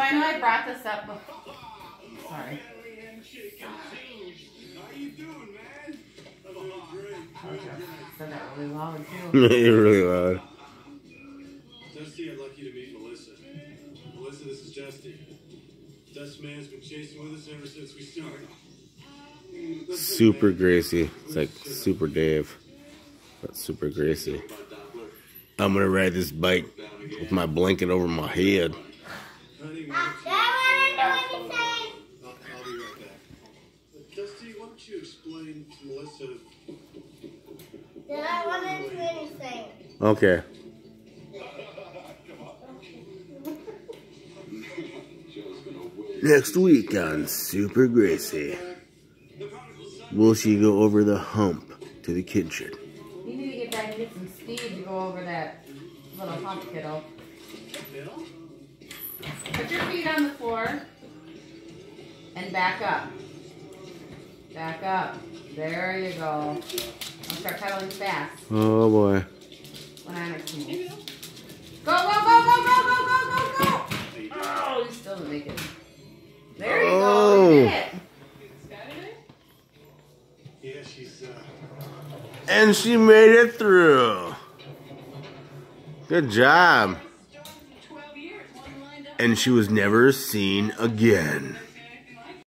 I know I brought this up before. Sorry. Said that really loud too. You're really loud. Dusty, I'd like you to meet Melissa. Melissa, this is Dusty. Dust Man's been chasing with us ever since we started. Super Gracie. It's like Super Dave. But Super Gracie. I'm gonna ride this bike with my blanket over my head. Honey, Ah, why Dad, don't want to do anything. I'll, I'll be right back. Dusty, why don't you explain to Melissa Dad, I want to do anything. Okay. Next week on Super Gracie. Will she go over the hump to the kitchen? You need to get back and get some speed to go over that little hump, kiddo. Feet on the floor and back up. Back up. There you go. I'll start pedaling fast Oh boy. when I. Go, go, go, go, go, go, go, go, go! Oh, you still didn't make it. There you go. You did it. Yeah, she's uh And she made it through. Good job. And she was never seen again.